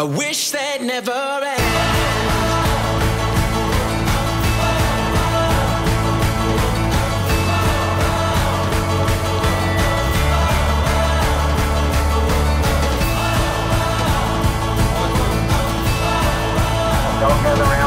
I wish they'd never Don't gather around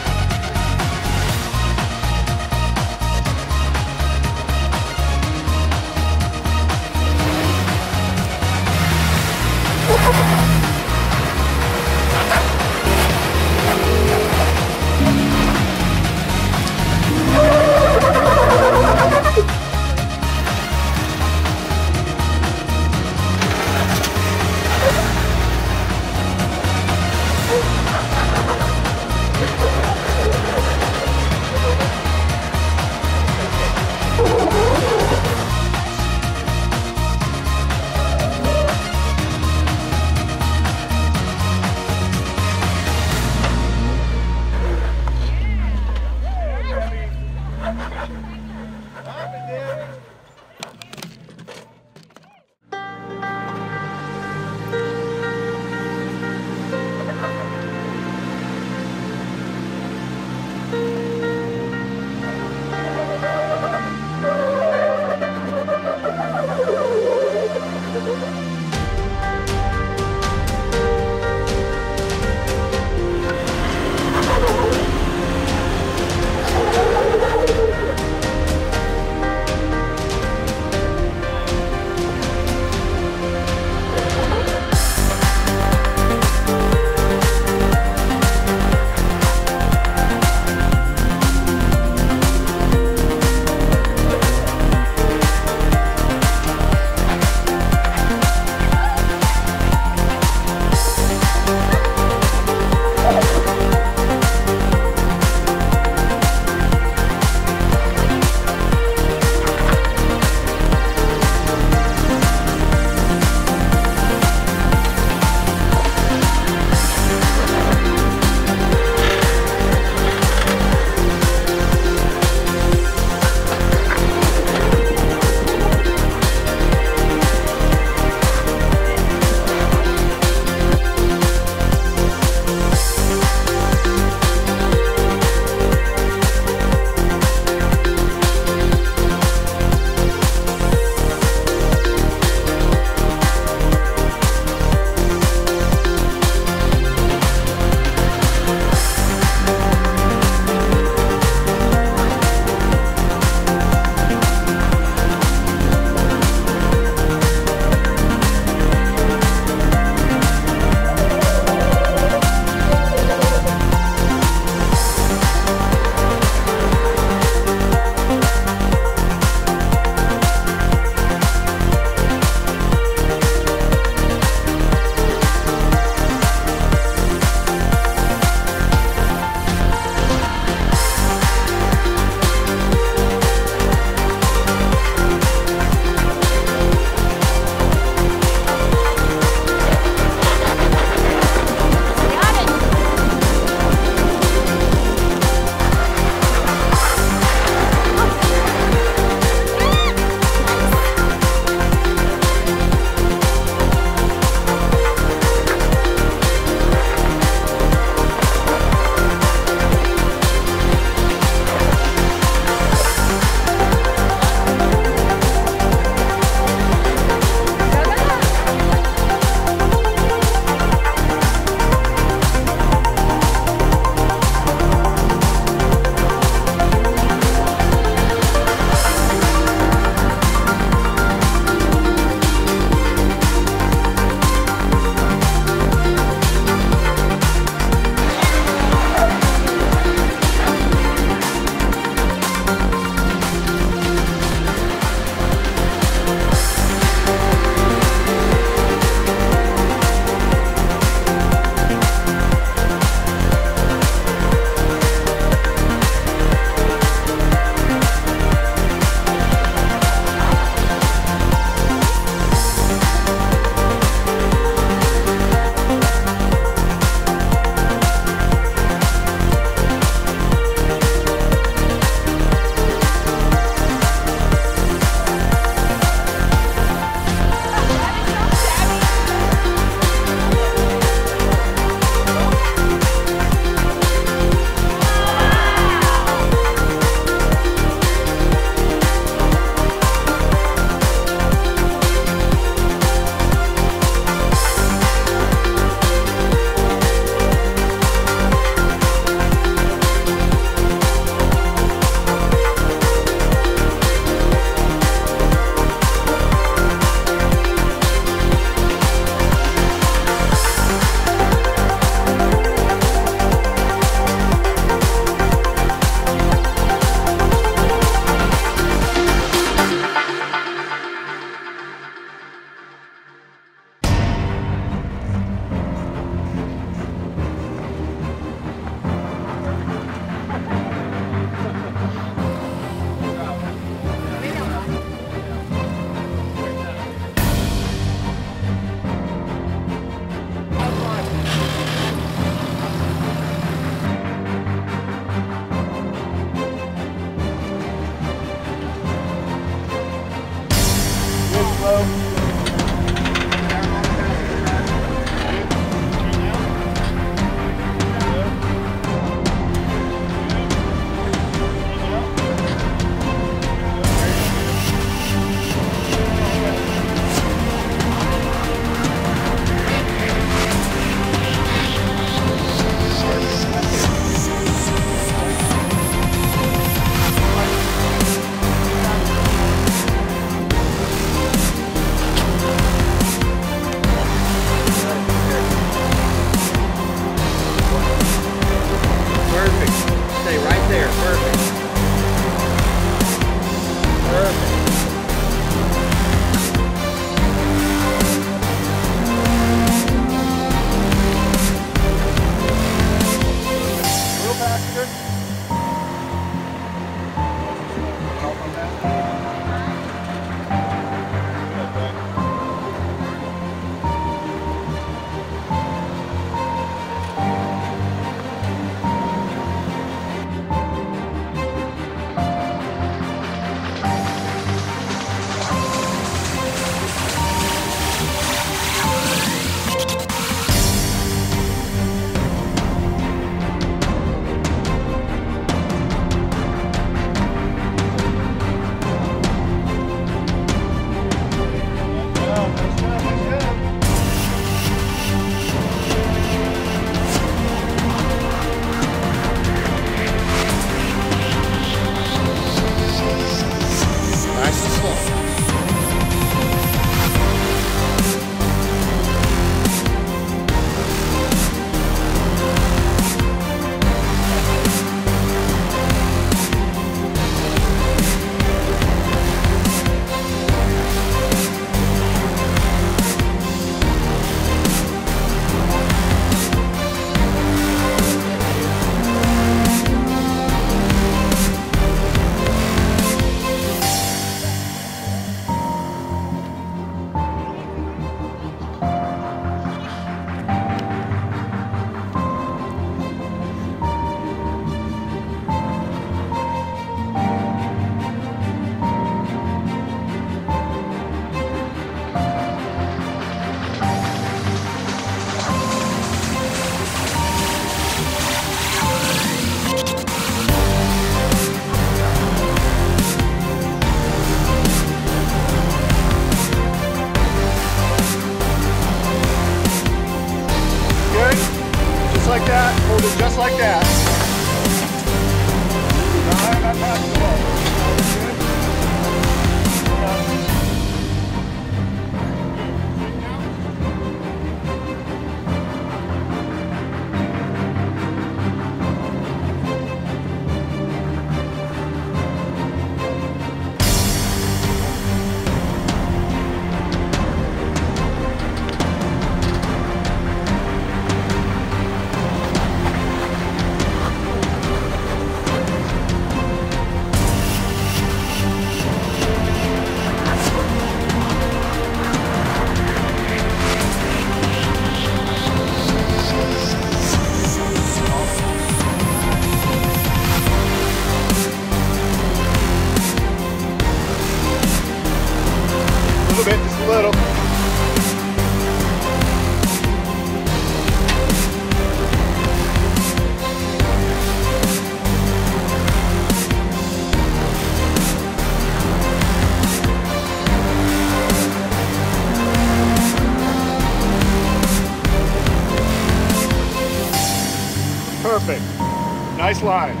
Nice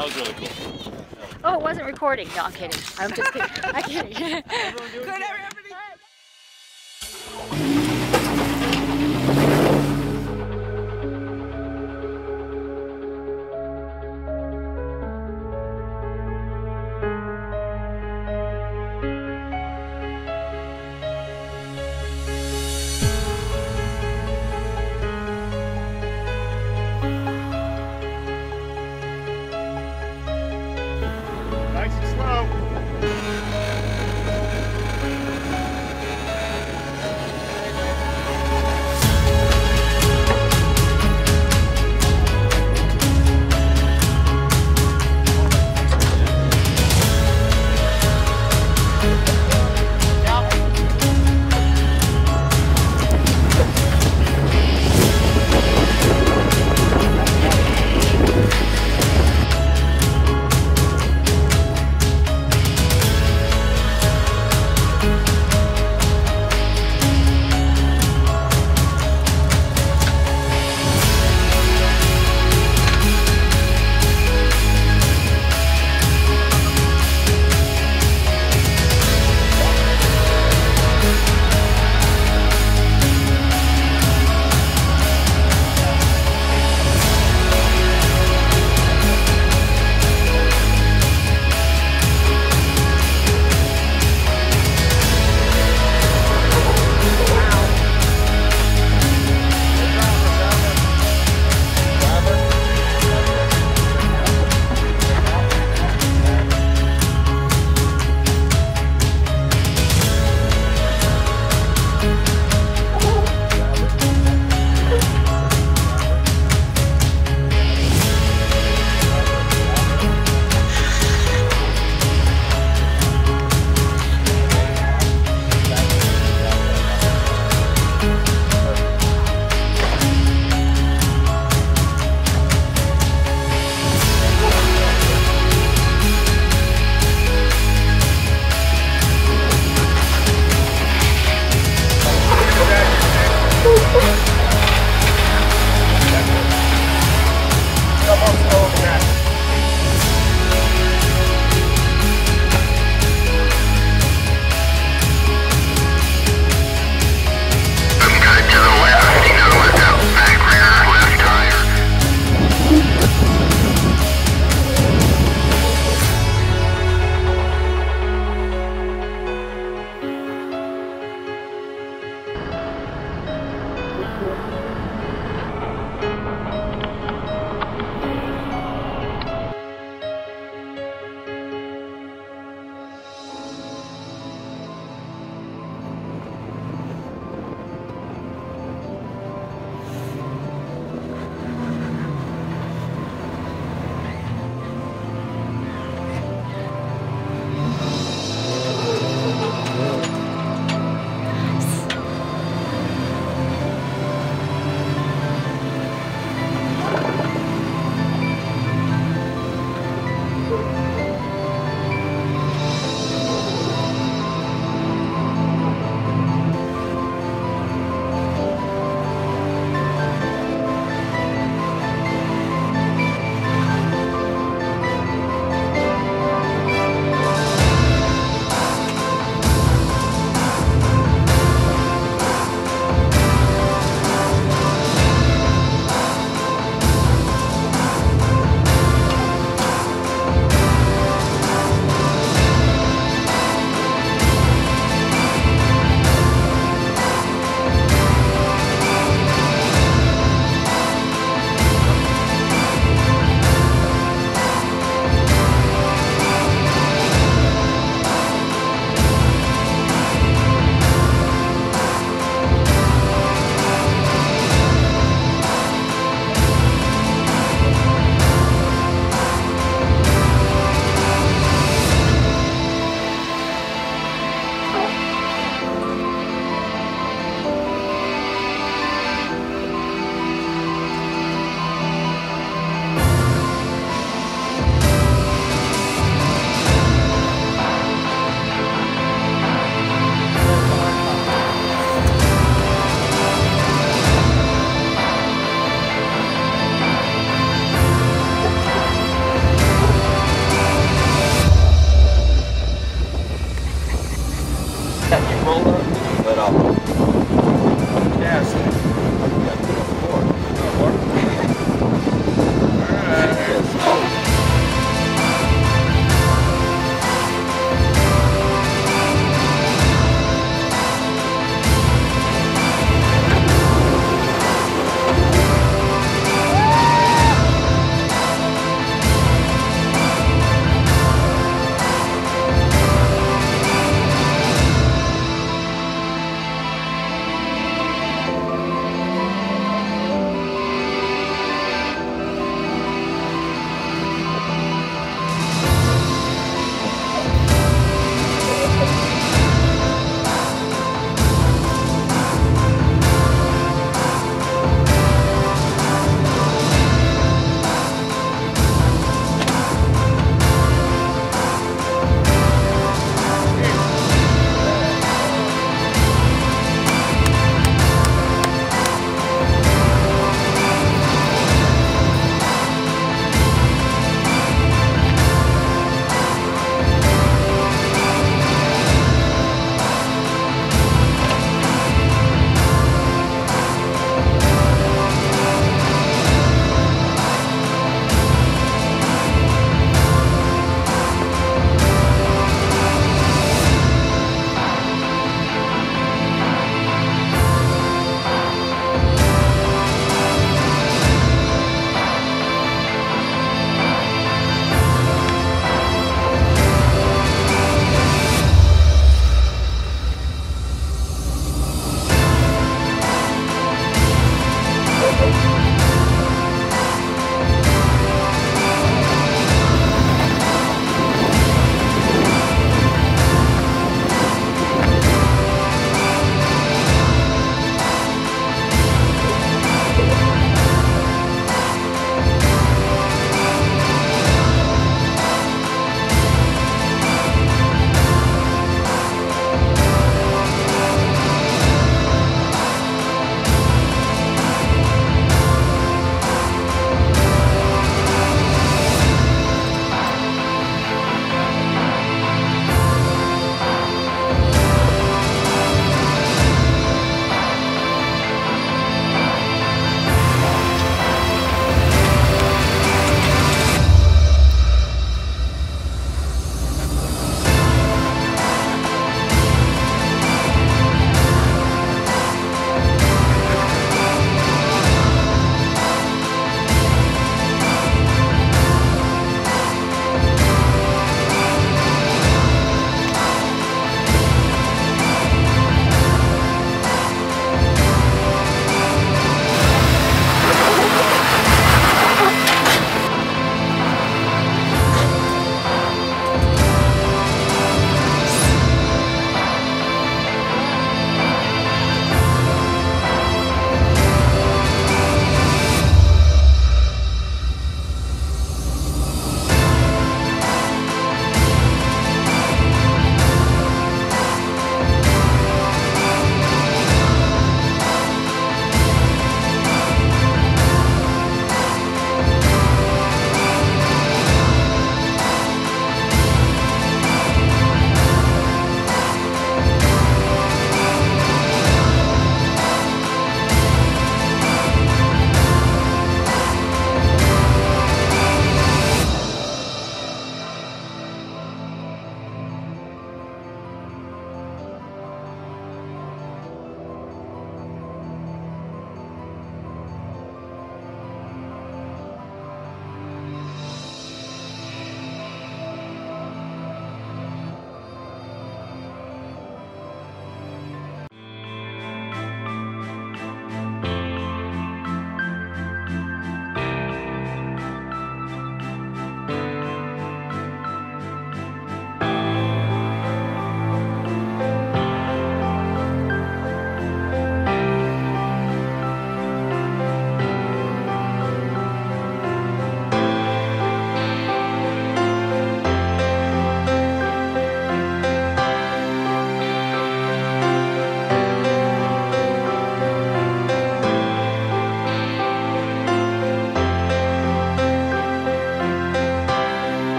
That was really cool. Oh, it wasn't recording. No, I'm kidding. I'm just kidding. I'm kidding. Good, everybody.